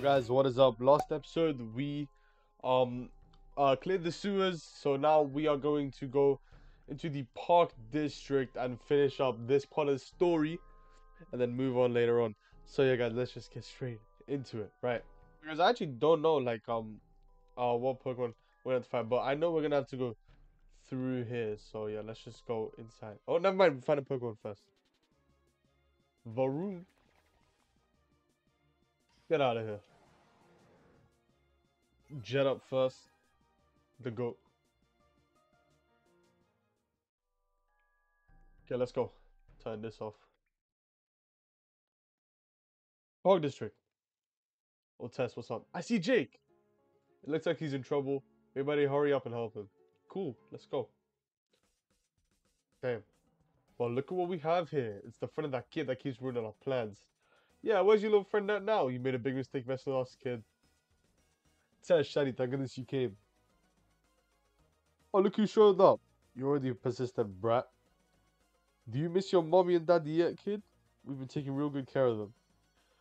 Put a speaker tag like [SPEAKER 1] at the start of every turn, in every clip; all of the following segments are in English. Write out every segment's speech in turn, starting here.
[SPEAKER 1] guys, what is up? Last episode we um uh cleared the sewers, so now we are going to go into the park district and finish up this part of the story and then move on later on. So yeah guys, let's just get straight into it, right? Because I actually don't know like um uh what Pokemon we're gonna find, but I know we're gonna have to go through here. So yeah, let's just go inside. Oh never mind, find a Pokemon first. Varoom. Get out of here. Jet up first. The goat. Okay, let's go. Turn this off. Park District. We'll test what's up. I see Jake. It looks like he's in trouble. Everybody hurry up and help him. Cool, let's go. Damn. Well, look at what we have here. It's the friend of that kid that keeps ruining our plans. Yeah, where's your little friend at now? You made a big mistake messing with us, kid. Tell Shiny, thank goodness you came. Oh, look who showed up. You're already a persistent brat. Do you miss your mommy and daddy yet, kid? We've been taking real good care of them.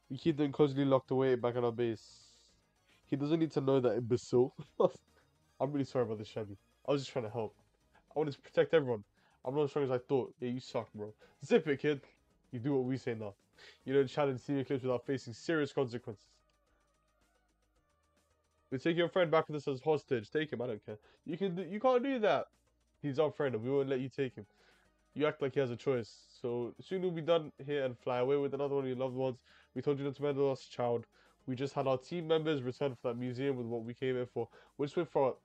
[SPEAKER 1] We keep them cozily locked away back on our base. He doesn't need to know that imbecile. I'm really sorry about this, Shiny. I was just trying to help. I wanted to protect everyone. I'm not as strong as I thought. Yeah, you suck, bro. Zip it, kid. You do what we say now. You don't challenge senior clips without facing serious consequences. We take your friend back with us as hostage. Take him. I don't care. You can. You can't do that. He's our friend, and we won't let you take him. You act like he has a choice. So soon we'll be done here and fly away with another one of your loved ones. We told you not to meddle us, child. We just had our team members return from that museum with what we came here for. We're just waiting for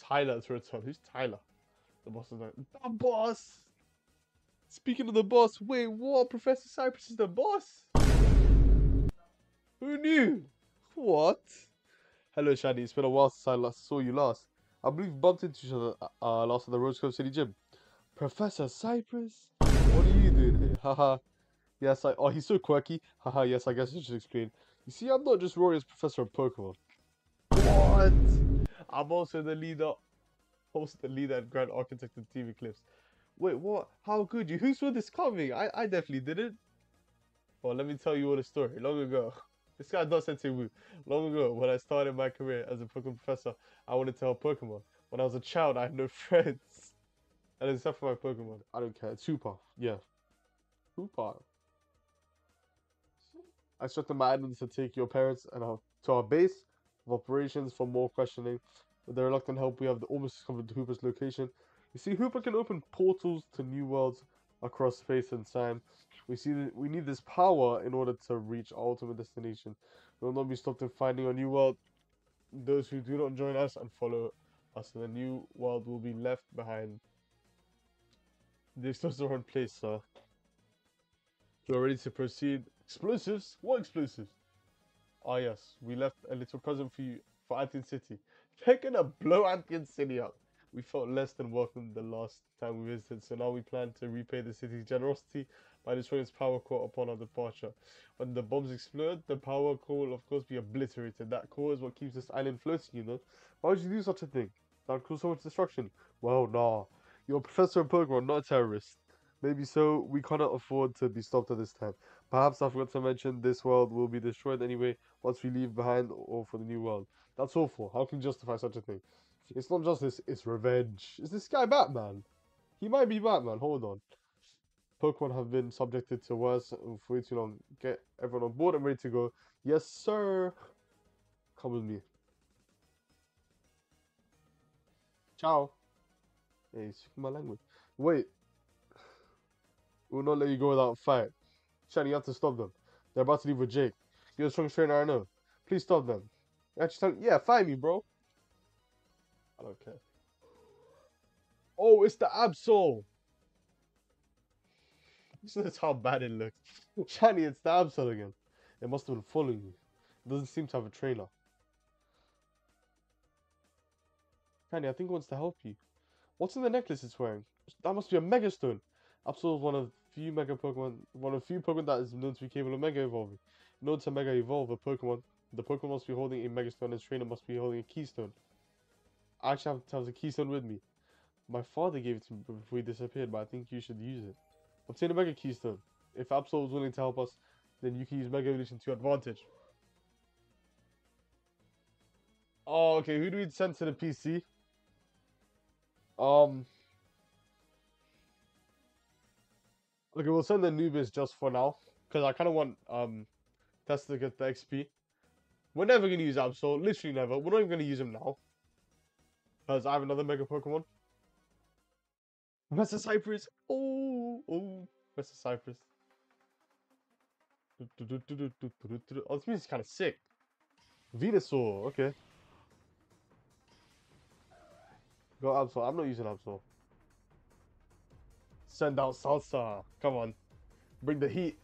[SPEAKER 1] Tyler to return. Who's Tyler? The boss is like, the boss! Speaking of the boss, wait, what? Professor Cypress is the boss? Who knew? What? Hello, Shiny. It's been a while since I last saw you last. I believe we bumped into each other uh, last at the Rosecove City Gym. Professor Cypress? What are you doing here? Haha. yes, I. Oh, he's so quirky. Haha, yes, I guess I should explain. You see, I'm not just Roria's professor of Pokemon. What? I'm also the leader, host, the leader, and grand architect of Team Eclipse. Wait, what? How could you? Who saw this coming? I, I definitely didn't. Well, let me tell you all the story. Long ago, this guy does Sensei Wu. Long ago, when I started my career as a Pokemon professor, I wanted to help Pokemon. When I was a child, I had no friends. And except for my Pokemon, I don't care. Super, yeah. Super. I instructed my admins to take your parents and our, to our base of operations for more questioning. With their reluctant help, we have the almost discovered Hoopa's location. You see, Hoopa can open portals to new worlds across space and time. We see that we need this power in order to reach our ultimate destination. We will not be stopped in finding a new world. Those who do not join us and follow us in the new world will be left behind. The explosives the wrong place, sir. We're ready to proceed. Explosives? What explosives? Ah yes, we left a little present for you for Anthian City. They're gonna blow Anthian City up. We felt less than welcome the last time we visited, so now we plan to repay the city's generosity by destroying its power core upon our departure. When the bombs explode, the power core will of course be obliterated. That core is what keeps this island floating, you know? Why would you do such a thing? That would cause so much destruction. Well, nah. You're a professor of Pokemon, not a terrorist. Maybe so, we cannot afford to be stopped at this time. Perhaps I forgot to mention this world will be destroyed anyway once we leave behind or for the new world. That's awful. How can you justify such a thing? It's not justice, it's revenge. Is this guy Batman? He might be Batman, hold on. Pokemon have been subjected to worse for way too long. Get everyone on board and ready to go. Yes, sir. Come with me. Ciao. Hey, speaking my language. Wait. We will not let you go without a fight. Shiny, you have to stop them. They're about to leave with Jake. You're the strongest trainer I know. Please stop them. Actually, yeah, fight me, bro. I don't care. Oh, it's the Absol. This is how bad it looks. Shiny, it's the Absol again. It must have been following you. It doesn't seem to have a trainer. Shiny, I think it wants to help you. What's in the necklace it's wearing? That must be a Mega Stone. Absol is one of few Mega Pokemon, one of few Pokemon that is known to be capable of Mega Evolving. In order to Mega Evolve a Pokemon, the Pokemon must be holding a Mega Stone and its trainer must be holding a Keystone. I actually have have the keystone with me. My father gave it to me before he disappeared, but I think you should use it. Obtain a Mega Keystone. If Absol is willing to help us, then you can use Mega Evolution to your advantage. Oh, okay. Who do we send to the PC? Um. Okay, we'll send the Anubis just for now. Because I kind of want um Tess to get the XP. We're never going to use Absol. Literally never. We're not even going to use him now. Because I have another Mega Pokemon. Mr. Cypress. Oh, oh. Mr. Cypress. Oh, this music's kind of sick. Venusaur. Okay. Go Absol. I'm not using Absol. Send out Salsa. Come on. Bring the heat.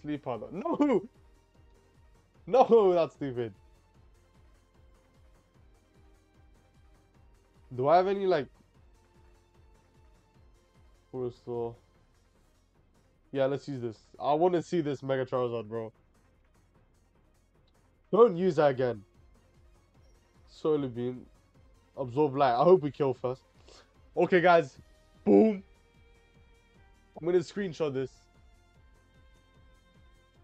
[SPEAKER 1] Sleep powder. No! No, that's stupid. Do I have any, like... Crystal? Yeah, let's use this. I want to see this Mega Charizard, bro. Don't use that again. Solar Beam. Absorb Light. I hope we kill first. Okay, guys. Boom. I'm going to screenshot this.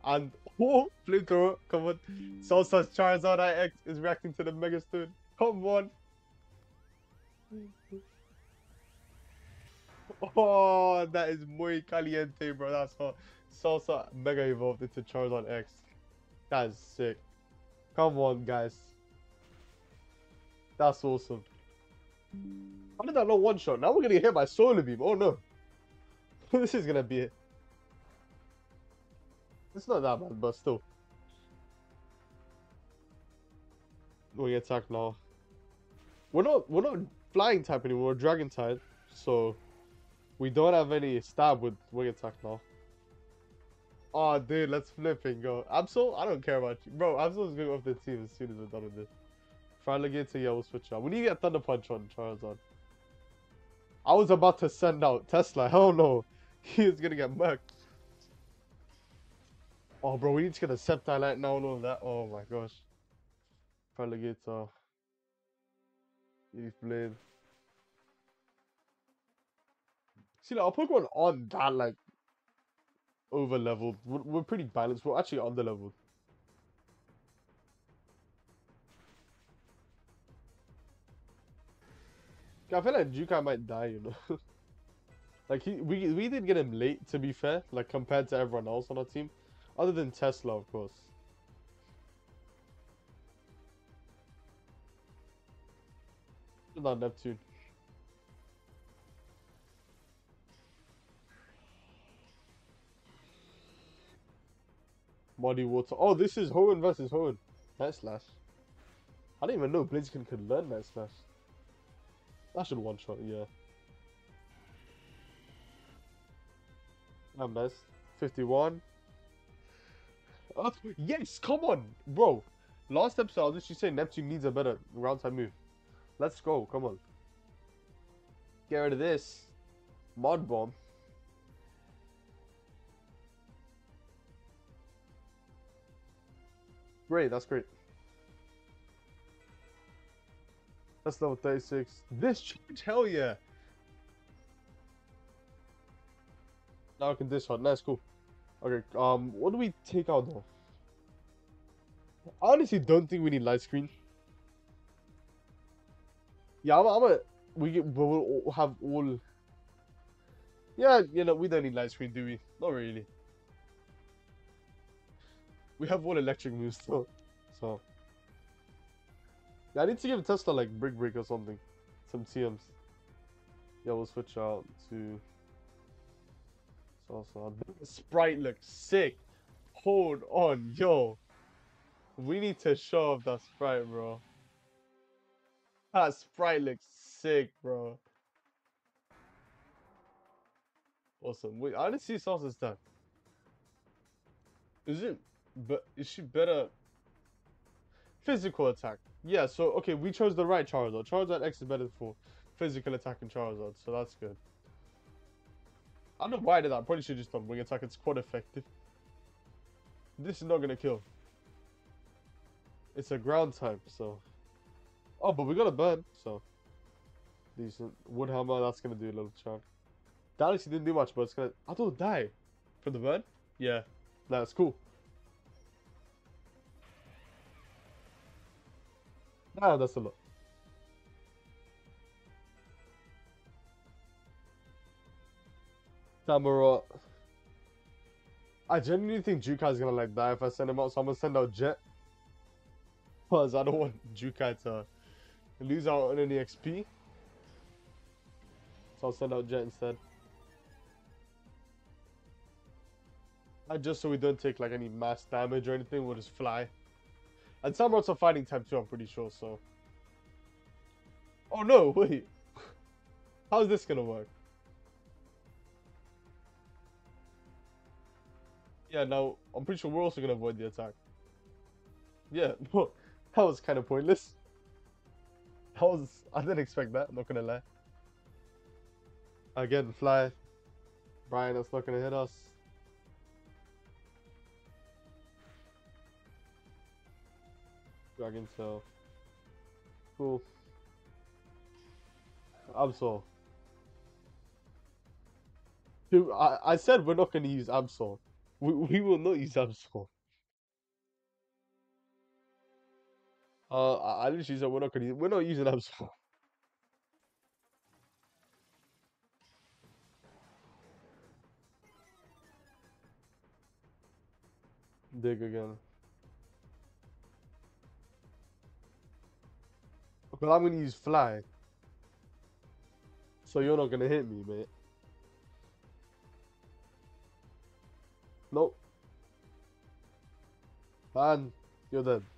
[SPEAKER 1] And, oh, flamethrower. Come on. Salsa's Charizard IX is reacting to the Mega Stone. Come on. Oh, that is muy caliente, bro. That's hot. Salsa Mega evolved into Charizard X. That is sick. Come on, guys. That's awesome. How did that not one shot? Now we're gonna get hit by Solar Beam. Oh no. this is gonna be it. It's not that bad, but still. We attack now. We're not we're not flying type anymore, dragon type, so we don't have any stab with wing attack now. Oh dude, let's flip and go. Absol, I don't care about you. Bro, Absol's going off the team as soon as we're done with this. Feraligatr, yeah, we'll switch out. We need to get Thunder Punch on Charizard. I was about to send out Tesla. Hell no. He is gonna get murked. Oh, bro, we need to get a Sceptile now and all that. Oh my gosh. Feraligatr. Leaf Blade. See, like, our Pokemon aren't that, like, over leveled. We're, we're pretty balanced. We're actually under leveled. I feel like Jukai might die, you know. like he, we we did get him late, to be fair, like compared to everyone else on our team, other than Tesla, of course. Not Neptune. Muddy water. Oh, this is Hoenn versus Hoenn. Night slash. I didn't even know Blaziken could learn Night slash. That should one shot, yeah. Best. 51. Oh, yes, come on, bro. Last episode, I was literally saying Neptune needs a better ground type move. Let's go, come on. Get rid of this. Mud Bomb. Great, that's great. That's level 36. This charge, hell yeah! Now I can discard. Nice, cool. Okay, um, what do we take out though? I honestly don't think we need light screen. Yeah, I'm, a. We get, we'll have all. Yeah, you know, we don't need light screen, do we? Not really. We have all electric moves though, so. Yeah, I need to give Tesla like Brick Break or something. Some TMs. Yeah, we'll switch out to. So, Sprite looks sick. Hold on, yo. We need to show off that Sprite, bro. That Sprite looks sick, bro. Awesome. Wait, I didn't see Salsa's done. Is it but is she better? Physical attack. Yeah, so, okay, we chose the right Charizard. Charizard X is better for physical attack and Charizard, so that's good. I don't know why I did that. I probably should just done wing attack. It's quite effective. This is not going to kill. It's a ground type, so... Oh, but we got a burn, so... Decent. Wood Hammer, that's to do a little chunk. That actually didn't do much, but it's to... I thought die. from the burn? Yeah. That's cool. Ah, that's a lot. Samurott. I genuinely think Junkai's gonna like die if I send him out, so I'm gonna send out Jet. Because I don't want Jukai to lose out on any XP. So I'll send out Jet instead. And just so we don't take like any mass damage or anything, we'll just fly. And Samurotts are fighting type 2, I'm pretty sure, so. Oh no, wait. How's this gonna work? Yeah, now, I'm pretty sure we're also gonna avoid the attack. Yeah, that was kind of pointless. That was, I didn't expect that, I'm not gonna lie. Again, fly. Brian, that's not gonna hit us. Dragon Tail. Cool. Absol. Dude, I, I said we're not gonna use Absol. We, we will not use Absol. Uh, I, I literally said we're not gonna we're not using Absol. Dig again. But I'm gonna use fly. So you're not gonna hit me, mate. Nope. And you're dead.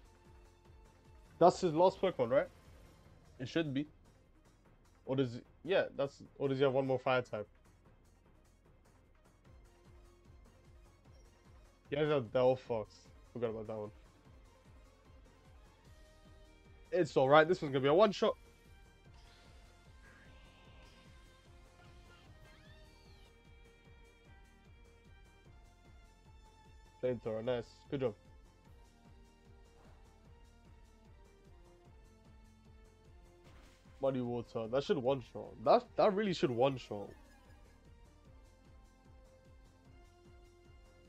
[SPEAKER 1] That's his last Pokemon, right? It should be. Or does it, yeah, that's or does he have one more fire type? He has a Delphox. Forgot about that one. It's alright, this one's gonna be a one shot. Flamethrower, nice. Good job. Muddy water. That should one shot. That that really should one shot.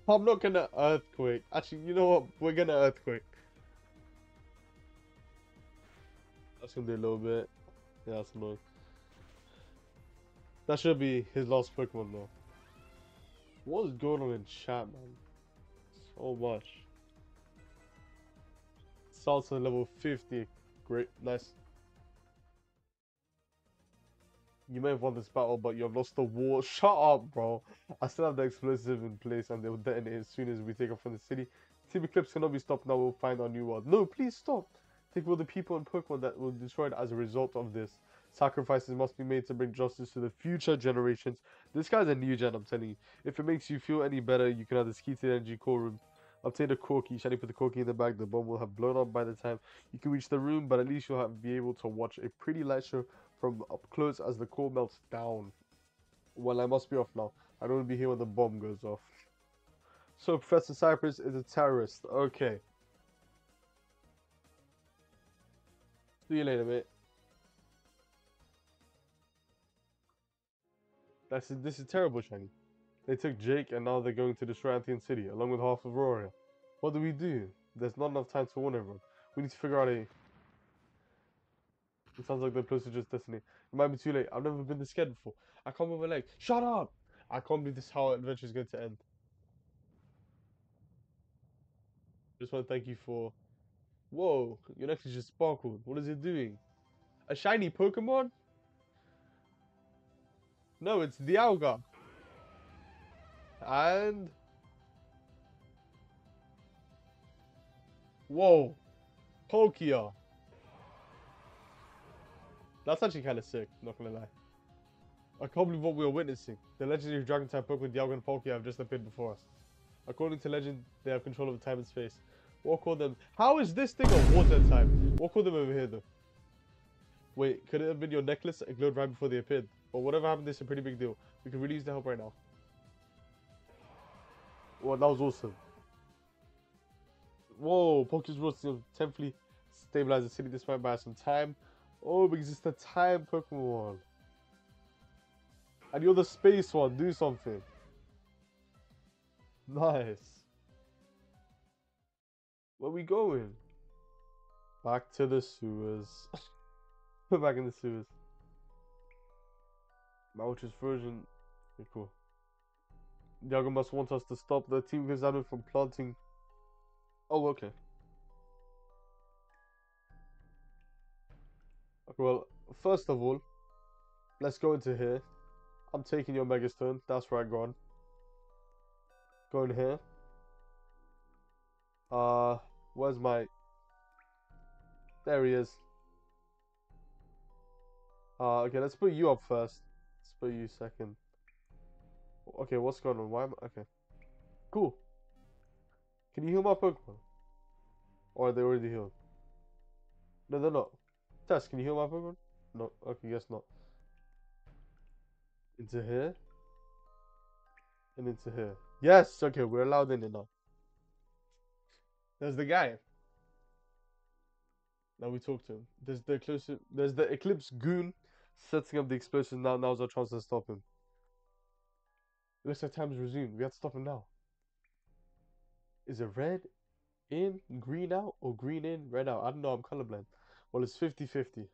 [SPEAKER 1] I'm not gonna earthquake. Actually, you know what? We're gonna earthquake. That's gonna do a little bit. Yeah, that's annoying. That should be his last Pokemon though. What is going on in chat, man? So much. Salsa level 50. Great, nice. You may have won this battle, but you have lost the war. Shut up, bro. I still have the explosive in place and they'll detonate as soon as we take off from the city. Team Eclipse cannot be stopped now. We'll find our new world. No, please stop. Think of the people in Pokemon that were destroyed as a result of this. Sacrifices must be made to bring justice to the future generations. This guy's a new gen, I'm telling you. If it makes you feel any better, you can have the energy core room. Obtain a Corki. Shiny put the Corki in the bag. The bomb will have blown up by the time you can reach the room, but at least you'll have, be able to watch a pretty light show from up close as the core melts down. Well, I must be off now. I don't want to be here when the bomb goes off. So, Professor Cypress is a terrorist. Okay. See you later, mate. That's this is terrible, Shiny. They took Jake and now they're going to destroy Anthian City, along with half of Roria. What do we do? There's not enough time to warn everyone. We need to figure out a... It sounds like they're close to just destiny. It might be too late. I've never been this scared before. I can't move my leg. Shut up! I can't believe this is how our adventure is going to end. Just want to thank you for... Whoa, your necklace just sparkled. What is it doing? A shiny Pokemon? No, it's the Dialga. And... Whoa. Palkia. That's actually kind of sick, not gonna lie. I can't believe what we are witnessing. The legendary dragon type Pokemon Dialga and Palkia have just appeared before us. According to legend, they have control of time and space. What called them? How is this thing a water type? What called them over here though? Wait, could it have been your necklace? It glowed right before they appeared. But whatever happened, this is a pretty big deal. We can really use the help right now. Well, that was awesome. Whoa, Pokemon's Rose temporarily stabilize the city despite by some time. Oh, because it's the time Pokemon. And you're the space one, do something. Nice. Where we going? Back to the sewers. Back in the sewers. Mouch's version. Okay, cool. Dialga must want us to stop the team Gazano from planting. Oh, okay. Well, first of all, let's go into here. I'm taking your Megastone. That's right, go on. Go in here. Uh, where's my... There he is. Uh, okay, let's put you up first. Let's put you second. Okay, what's going on? Why am I... Okay. Cool. Can you heal my Pokemon? Or are they already healed? No, they're not. Tess, can you heal my Pokemon? No. Okay, guess not. Into here. And into here. Yes! Okay, we're allowed in it now. There's the guy. Now we talk to him. There's the Eclipse, there's the Eclipse goon setting up the explosion now. Now's our chance to stop him. Looks like time's resumed. We have to stop him now. Is it red in, green out, or green in, red out? I don't know. I'm colorblind. Well, it's 50 50.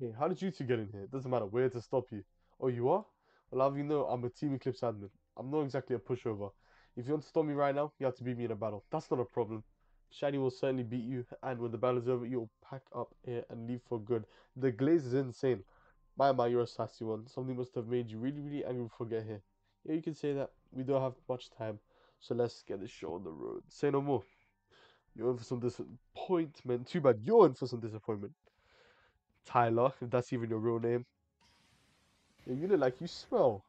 [SPEAKER 1] Hey, how did you two get in here? It doesn't matter. We're here to stop you. Oh, you are? Well, have you know, I'm a Team Eclipse admin. I'm not exactly a pushover. If you want to stop me right now, you have to beat me in a battle. That's not a problem. Shiny will certainly beat you, and when the battle is over, you'll pack up here and leave for good. The glaze is insane. My, my, you're a sassy one. Something must have made you really, really angry before get here. Yeah, you can say that. We don't have much time, so let's get this show on the road. Say no more. You're in for some disappointment. Too bad you're in for some disappointment. Tyler, if that's even your real name. Yeah, you look like you smell.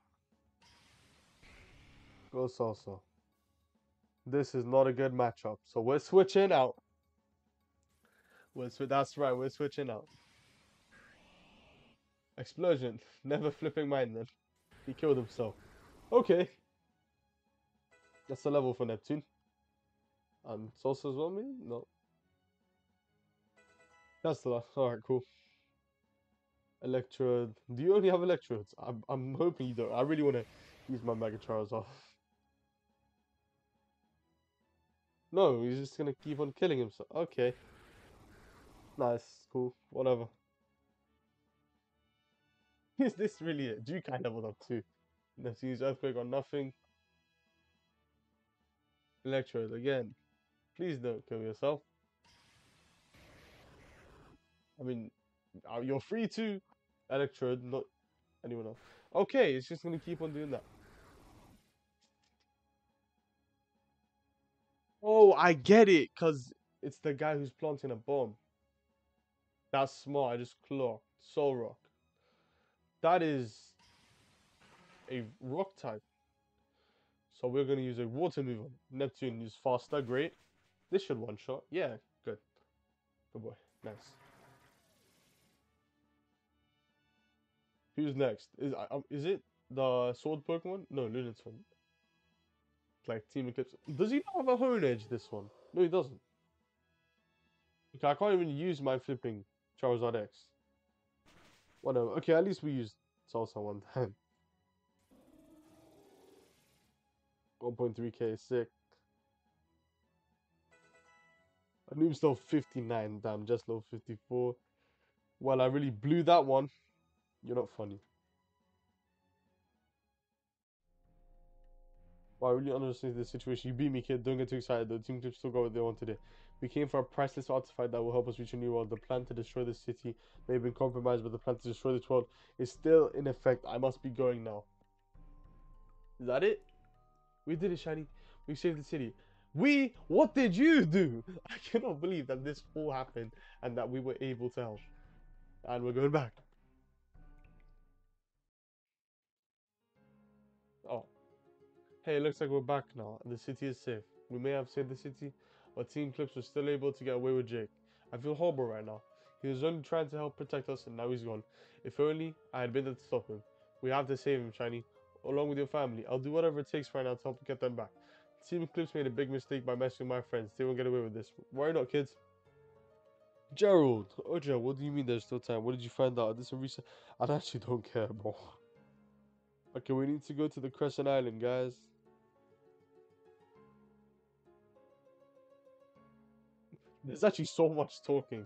[SPEAKER 1] Go salsa. This is not a good matchup. So we're switching out. We're sw that's right, we're switching out. Explosion. Never flipping mine then. He killed himself. Okay. That's the level for Neptune. And Salsa as well, maybe? No. That's the last. Alright, cool. Electrode. Do you only have electrodes? I'm, I'm hoping you don't. I really want to use my Mega Charizard. No, he's just gonna keep on killing himself. Okay. Nice, cool, whatever. Is this really it? Do you kind of up too? Let's use Earthquake on nothing. Electrode again. Please don't kill yourself. I mean, uh, you're free to Electrode, not anyone else. Okay, it's just gonna keep on doing that. Oh, I get it, because it's the guy who's planting a bomb. That's smart, I just clocked. Solrock. That is a rock type. So we're going to use a water move on Neptune is faster, great. This should one shot. Yeah, good. Good boy. Nice. Who's next? Is um, is it the sword Pokemon? No, Lunatone like Team Eclipse. Does he not have a Honedge, this one? No, he doesn't. Okay, I can't even use my flipping Charizard X. Whatever. Okay, at least we used Salsa one time. 1.3k is sick. A noob still 59, damn, just low 54. Well, I really blew that one. You're not funny. Well, I really understand the situation. You beat me, kid. Don't get too excited. The team Eclipse still got what they want today. We came for a priceless artifact that will help us reach a new world. The plan to destroy the city may have been compromised, but the plan to destroy this world is still in effect. I must be going now. Is that it? We did it, Shiny. We saved the city. We? What did you do? I cannot believe that this all happened and that we were able to help. And we're going back. Oh. Hey, it looks like we're back now, and the city is safe. We may have saved the city, but Team Eclipse was still able to get away with Jake. I feel horrible right now. He was only trying to help protect us, and now he's gone. If only I had been there to stop him. We have to save him, Shiny, along with your family. I'll do whatever it takes right now to help get them back. Team Eclipse made a big mistake by messing with my friends. They won't get away with this. Worry not, kids. Gerald, Oja, what do you mean there's still time? What did you find out? This a recent. I actually don't care, bro. Okay, we need to go to the Crescent Island, guys. There's actually so much talking.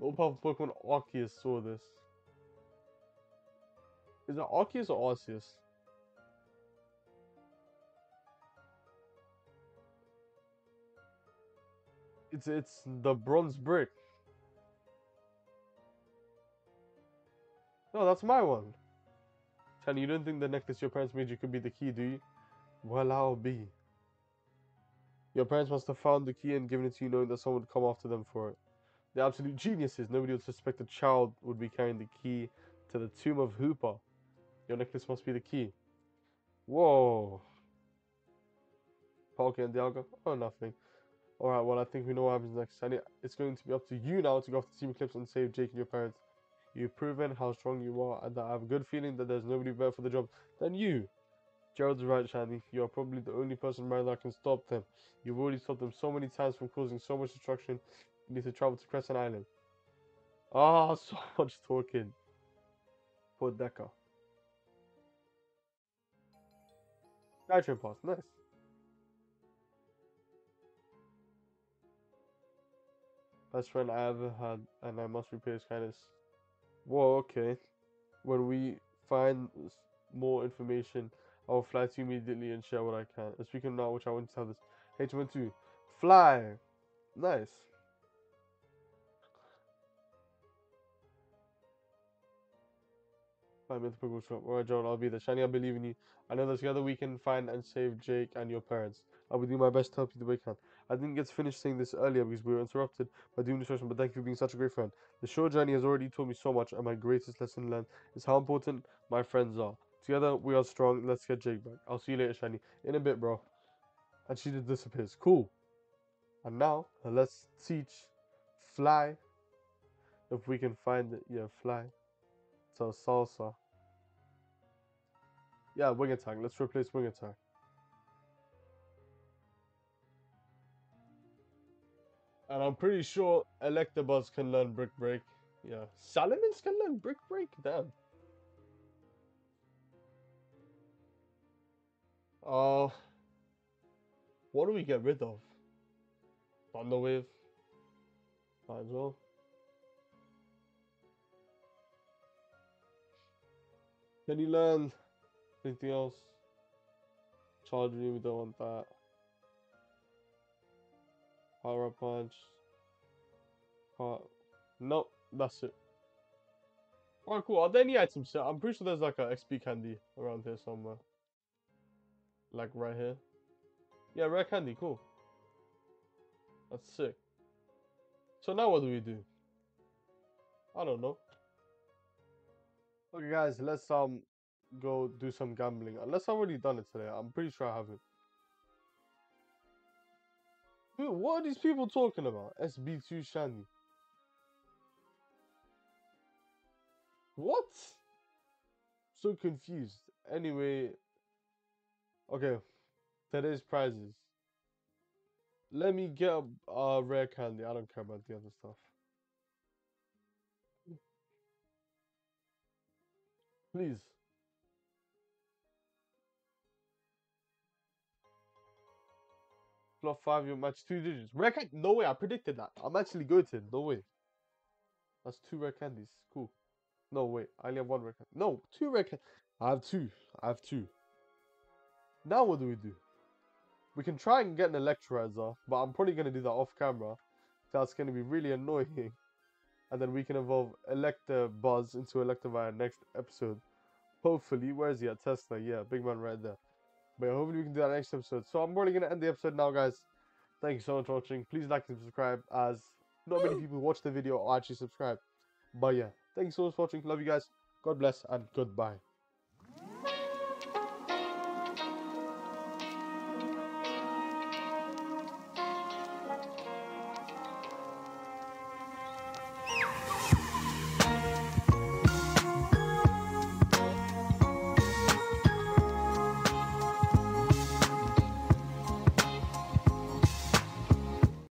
[SPEAKER 1] No powerful Pokemon Arceus saw this. Is it Arceus or Arceus? It's it's the bronze brick. No, that's my one. Chan, you don't think the necklace your parents made you could be the key, do you? Well, I'll be. Your parents must have found the key and given it to you knowing that someone would come after them for it. They're absolute geniuses. Nobody would suspect a child would be carrying the key to the tomb of Hoopa. Your necklace must be the key. Whoa. Palkia and Dialga? Oh, nothing. Alright, well, I think we know what happens next. And it's going to be up to you now to go off after Team Eclipse and save Jake and your parents. You've proven how strong you are, and I have a good feeling that there's nobody better for the job than you. Gerald's right, Shandy. You're probably the only person around that can stop them. You've already stopped them so many times from causing so much destruction. You need to travel to Crescent Island. Ah, oh, so much talking. Poor Decker. Skytrain pass, nice. Best friend I ever had, and I must repay his kindness. Whoa, okay. When we find more information, I'll fly to you immediately and share what I can. Speaking now, which I want to have this. H12. Fly! Nice. Minutes per shop. Alright, John, I'll be there. Shiny, I believe in you. I know that together we can find and save Jake and your parents. I will do my best to help you the way I can. I didn't get to finish saying this earlier because we were interrupted by Doom Destruction, but thank you for being such a great friend. The short journey has already taught me so much, and my greatest lesson learned is how important my friends are. Together, we are strong. Let's get Jake back. I'll see you later, Shiny. In a bit, bro. And she just disappears. Cool. And now, let's teach Fly. If we can find it. Yeah, Fly. So, Salsa. Yeah, Wing Attack. Let's replace Wing Attack. And I'm pretty sure Electabuzz can learn Brick Break. Yeah. Salamence can learn Brick Break? Damn. Uh, what do we get rid of? Thunderwave. Might as well. Can you learn anything else? Charge we don't want that. Power punch. Power. Nope, that's it. Alright, cool. Are there any items? here? I'm pretty sure there's like a XP candy around here somewhere. Like right here. Yeah, rare candy, cool. That's sick. So now what do we do? I don't know. Okay guys, let's um go do some gambling. Unless I've already done it today. I'm pretty sure I haven't. Dude, what are these people talking about? SB2 Shani. What? So confused. Anyway, okay. Today's prizes. Let me get a uh, rare candy. I don't care about the other stuff. Please. Flop five, you match two digits. Rare candy? No way, I predicted that. I'm actually good No way. That's two rare candies. Cool. No, wait. I only have one rare candy. No, two rare candies. I have two. I have two. Now what do we do? We can try and get an Electirizer, but I'm probably going to do that off camera. That's going to be really annoying. And then we can evolve Electabuzz into Electivire next episode. Hopefully. Where is he at? Tesla. Yeah, big man right there. But hopefully we can do that next episode. So I'm really going to end the episode now, guys. Thank you so much for watching. Please like and subscribe as not many people watch the video or actually subscribe. But yeah, thank you so much for watching. Love you guys. God bless and goodbye.